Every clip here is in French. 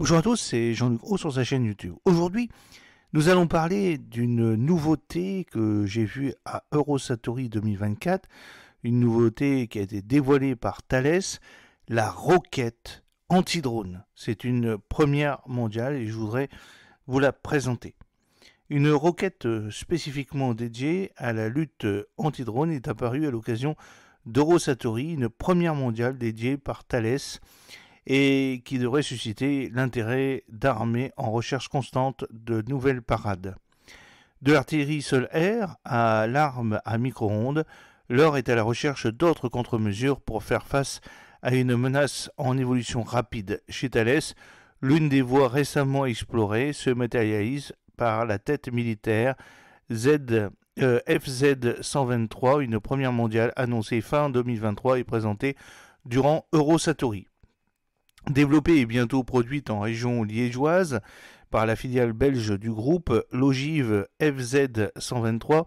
Bonjour à tous, c'est Jean-Luc Haut sur sa chaîne YouTube. Aujourd'hui, nous allons parler d'une nouveauté que j'ai vue à Eurosatori 2024, une nouveauté qui a été dévoilée par Thales, la roquette anti-drone. C'est une première mondiale et je voudrais vous la présenter. Une roquette spécifiquement dédiée à la lutte anti-drone est apparue à l'occasion d'Eurosatori, une première mondiale dédiée par Thales et qui devrait susciter l'intérêt d'armées en recherche constante de nouvelles parades. De l'artillerie sol-air à l'arme à micro-ondes, l'or est à la recherche d'autres contre-mesures pour faire face à une menace en évolution rapide. Chez Thales, l'une des voies récemment explorées se matérialise par la tête militaire Z, euh, FZ-123, une première mondiale annoncée fin 2023 et présentée durant Eurosatori. Développée et bientôt produite en région liégeoise par la filiale belge du groupe, l'ogive FZ123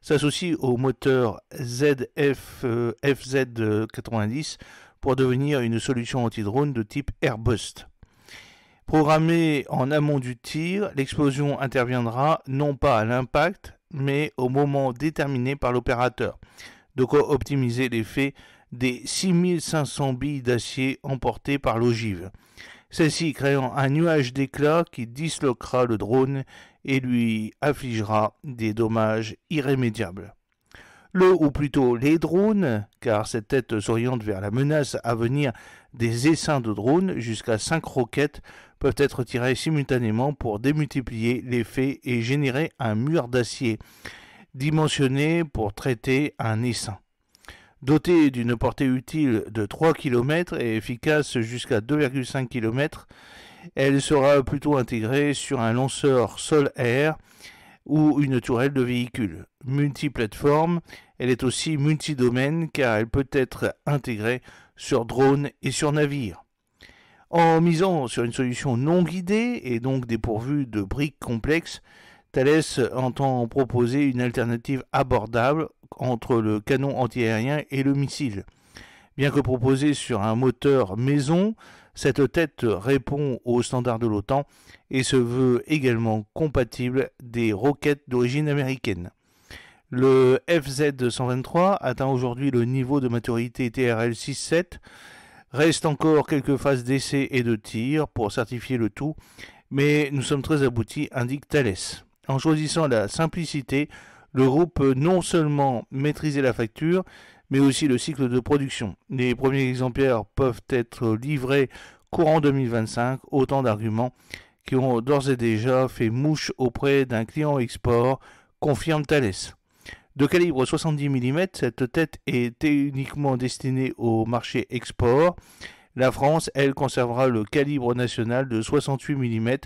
s'associe au moteur ZF, FZ90 pour devenir une solution anti-drone de type Airbust. Programmée en amont du tir, l'explosion interviendra non pas à l'impact, mais au moment déterminé par l'opérateur, de quoi optimiser l'effet des 6500 billes d'acier emportées par l'ogive, celle-ci créant un nuage d'éclats qui disloquera le drone et lui affligera des dommages irrémédiables. Le ou plutôt les drones, car cette tête s'oriente vers la menace à venir des essaims de drones, jusqu'à 5 roquettes peuvent être tirées simultanément pour démultiplier l'effet et générer un mur d'acier dimensionné pour traiter un essaim. Dotée d'une portée utile de 3 km et efficace jusqu'à 2,5 km, elle sera plutôt intégrée sur un lanceur sol-air ou une tourelle de véhicule. Multiplateforme, elle est aussi multidomaine car elle peut être intégrée sur drone et sur navire. En misant sur une solution non guidée et donc dépourvue de briques complexes, Thales entend proposer une alternative abordable entre le canon antiaérien et le missile. Bien que proposée sur un moteur maison, cette tête répond aux standards de l'OTAN et se veut également compatible des roquettes d'origine américaine. Le FZ-123 atteint aujourd'hui le niveau de maturité TRL 6.7. Reste encore quelques phases d'essai et de tir pour certifier le tout, mais nous sommes très aboutis, indique Thales. En choisissant la simplicité, le groupe peut non seulement maîtriser la facture, mais aussi le cycle de production. Les premiers exemplaires peuvent être livrés courant 2025, autant d'arguments qui ont d'ores et déjà fait mouche auprès d'un client export, confirme Thales. De calibre 70 mm, cette tête est uniquement destinée au marché export. La France, elle, conservera le calibre national de 68 mm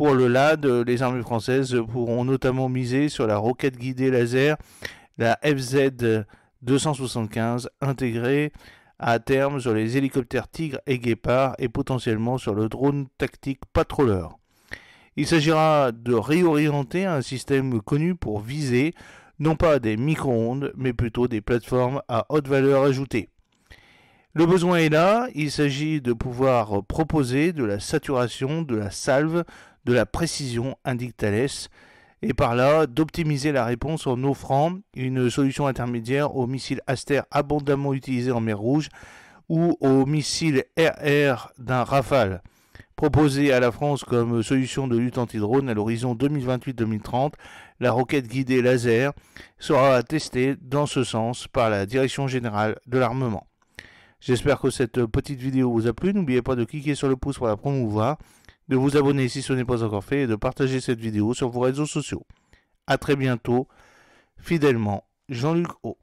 pour le LAD, les armées françaises pourront notamment miser sur la roquette guidée laser, la FZ 275, intégrée à terme sur les hélicoptères Tigre et Guépard et potentiellement sur le drone tactique Patroller. Il s'agira de réorienter un système connu pour viser non pas des micro-ondes, mais plutôt des plateformes à haute valeur ajoutée. Le besoin est là, il s'agit de pouvoir proposer de la saturation, de la salve, de la précision, indique Thales, et par là d'optimiser la réponse en offrant une solution intermédiaire aux missiles Aster abondamment utilisés en mer Rouge ou aux missiles RR d'un Rafale. Proposé à la France comme solution de lutte anti-drone à l'horizon 2028-2030, la roquette guidée laser sera testée dans ce sens par la Direction générale de l'armement. J'espère que cette petite vidéo vous a plu. N'oubliez pas de cliquer sur le pouce pour la promouvoir de vous abonner si ce n'est pas encore fait et de partager cette vidéo sur vos réseaux sociaux. A très bientôt, fidèlement, Jean-Luc O.